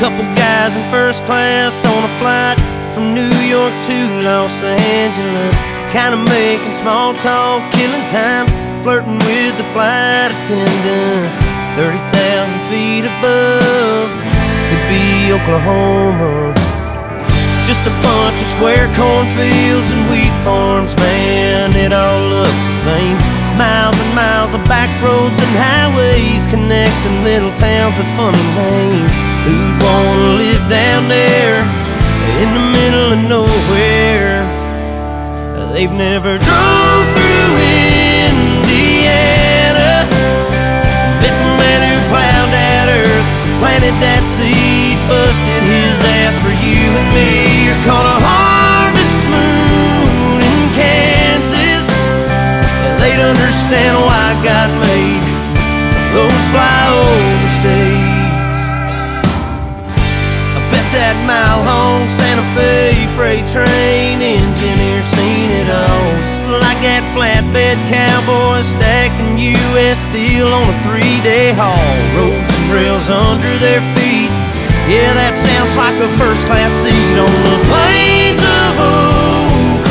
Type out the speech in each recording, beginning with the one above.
Couple guys in first class on a flight from New York to Los Angeles. Kinda making small talk, killing time, flirting with the flight attendants. 30,000 feet above, could be Oklahoma. Just a bunch of square cornfields and wheat farms, man, it all looks the same. Miles and miles of back roads and highways connecting little towns with funny names. Wanna live down there in the middle of nowhere? They've never drove through Indiana. Met the man who plowed that earth, planted that seed, busted his ass for you and me. You're caught a harvest moon in Kansas. They'd understand why God made those flyover that mile long Santa Fe freight train engineer seen it all. Like that flatbed cowboy stacking U.S. steel on a three day haul. Roads and rails under their feet. Yeah, that sounds like a first class seat on the plains of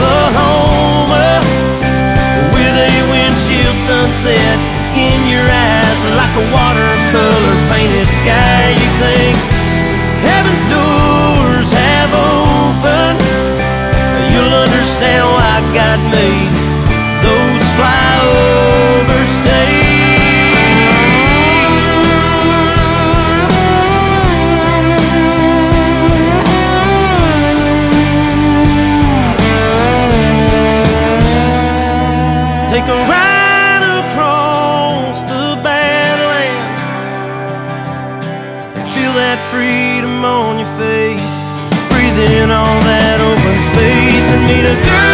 Oklahoma with a windshield sunset in your eyes like a watercolor painted sky. You think heaven's doors have opened? You'll understand why God made those flyover states. Take a ride that freedom on your face. Breathe in all that open space and meet a girl